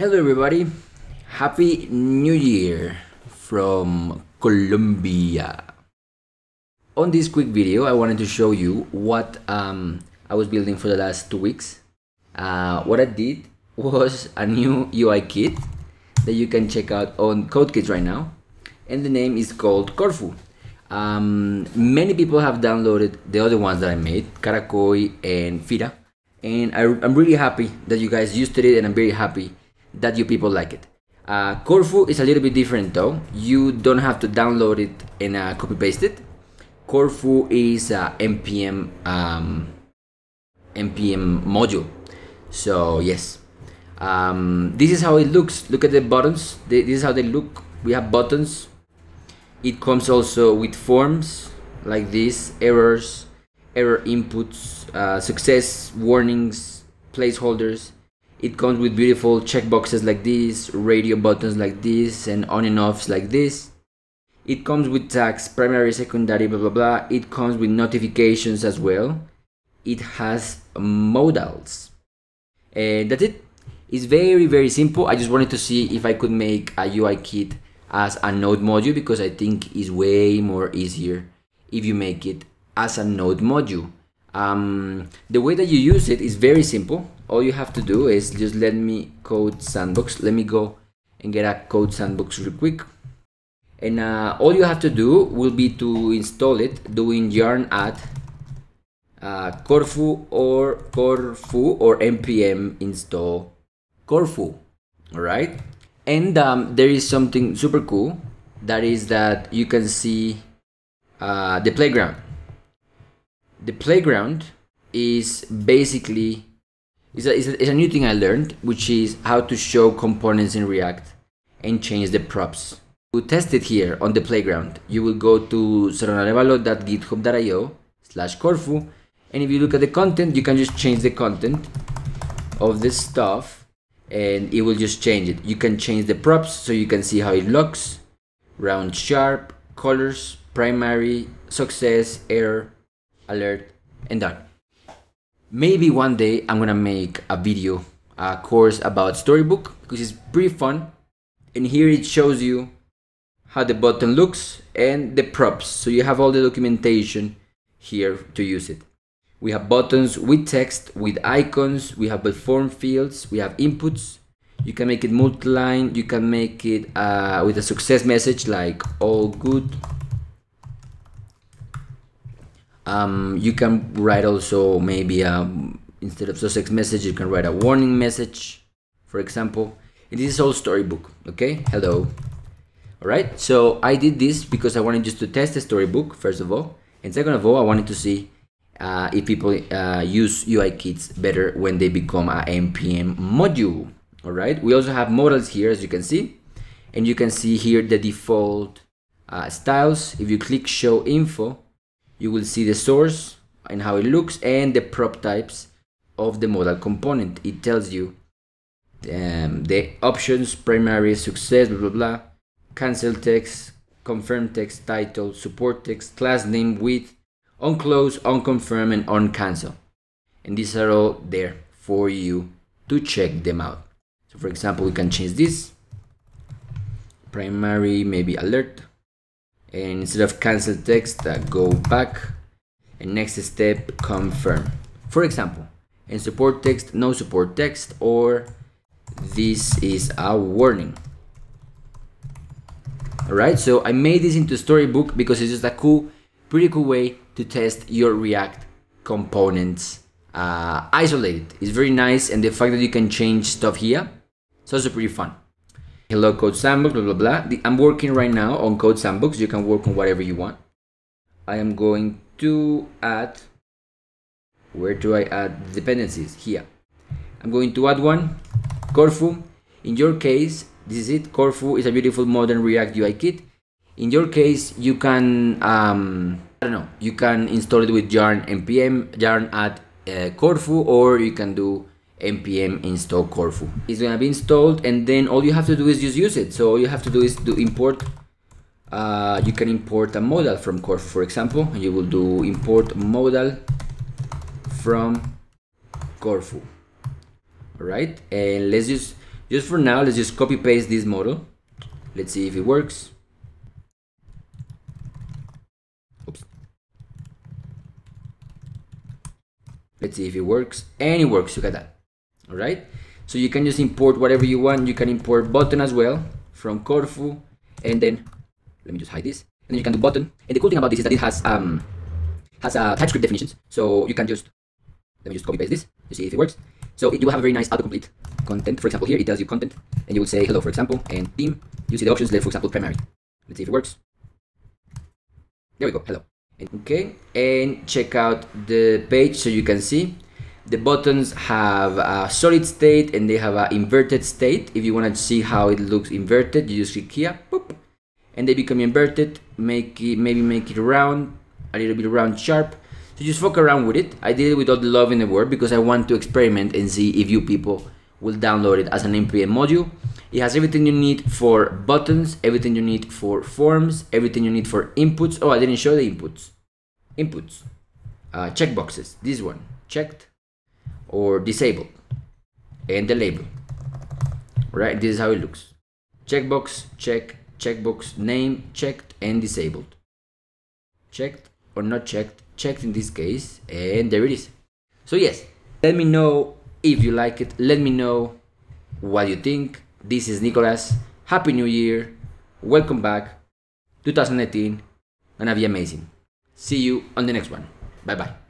Hello, everybody. Happy New Year from Colombia. On this quick video, I wanted to show you what um, I was building for the last two weeks. Uh, what I did was a new UI kit that you can check out on CodeKits right now, and the name is called Corfu. Um, many people have downloaded the other ones that I made, Karakoi and Fira, and I, am really happy that you guys used it, and I'm very happy that you people like it. Uh, Corfu is a little bit different though. You don't have to download it and uh, copy paste it. Corfu is a npm um, npm module. So yes, um, this is how it looks. Look at the buttons. This is how they look. We have buttons. It comes also with forms like this, errors, error inputs, uh, success warnings, placeholders it comes with beautiful checkboxes like this, radio buttons like this, and on and offs like this. It comes with tags, primary, secondary, blah blah blah. It comes with notifications as well. It has modals. And that's it. It's very very simple. I just wanted to see if I could make a UI kit as a node module because I think it's way more easier if you make it as a node module. Um, the way that you use it is very simple all you have to do is just let me code sandbox. Let me go and get a code sandbox real quick. And uh, all you have to do will be to install it doing yarn add uh, Corfu or Corfu or npm install Corfu. All right? And um, there is something super cool that is that you can see uh, the playground. The playground is basically is a, a, a new thing I learned, which is how to show components in React and change the props. To test it here on the playground, you will go to serranoarevalo.github.io slash Corfu and if you look at the content, you can just change the content of this stuff and it will just change it. You can change the props so you can see how it looks, round sharp, colors, primary, success, error, alert, and done. Maybe one day I'm gonna make a video, a course about Storybook because it's pretty fun. And here it shows you how the button looks and the props. So you have all the documentation here to use it. We have buttons with text, with icons, we have form fields, we have inputs. You can make it multi-line, you can make it uh, with a success message like all good um, you can write also maybe um, instead of success message you can write a warning message for example. This is all storybook okay? Hello. All right so i did this because i wanted just to test the storybook first of all. And second of all i wanted to see uh, if people uh, use ui kits better when they become a npm module. All right we also have modals here as you can see. And you can see here the default uh, styles. If you click show info you will see the source and how it looks and the prop types of the modal component. It tells you um, the options, primary, success, blah, blah, blah, cancel text, confirm text, title, support text, class name, width, on close, on confirm, and on cancel. And these are all there for you to check them out. So for example, we can change this, primary, maybe alert, and instead of cancel text uh, go back. And next step confirm. For example in support text no support text or this is a warning. Alright so I made this into storybook because it's just a cool pretty cool way to test your react components. Uh, isolated. It's very nice and the fact that you can change stuff here it's also pretty fun hello code sandbox blah blah blah. I'm working right now on code sandbox. You can work on whatever you want. I am going to add where do i add dependencies? Here. I'm going to add one corfu. In your case this is it. Corfu is a beautiful modern react ui kit. In your case you can um i don't know. You can install it with yarn npm yarn add uh, corfu or you can do npm install Corfu. It's gonna be installed and then all you have to do is just use it. So all you have to do is do import, uh, you can import a modal from Corfu for example. You will do import modal from Corfu. Alright, and let's just just for now let's just copy paste this modal let's see if it works Oops. let's see if it works and it works look at that all right so you can just import whatever you want. You can import button as well from Corfu. And then let me just hide this. And then you can do button. And the cool thing about this is that it has um has a uh, TypeScript definitions. So you can just let me just copy paste this to see if it works. So it, you have a very nice autocomplete content. For example here it tells you content. And you will say hello for example and theme. You see the options there for example primary. Let's see if it works. There we go. Hello. Okay. And check out the page so you can see the buttons have a solid state and they have an inverted state. If you want to see how it looks inverted you just click here boop, and they become inverted make it maybe make it round a little bit round sharp. So just fuck around with it. I did it with all the love in the world because i want to experiment and see if you people will download it as an npm module. It has everything you need for buttons everything you need for forms everything you need for inputs. Oh i didn't show the inputs. Inputs. Uh, checkboxes this one. Checked or disabled and the label. Right? This is how it looks. Checkbox check checkbox name checked and disabled. Checked or not checked checked in this case and there it is. So yes let me know if you like it. Let me know what you think. This is nicolas. Happy new year. Welcome back. 2019 gonna be amazing. See you on the next one. Bye bye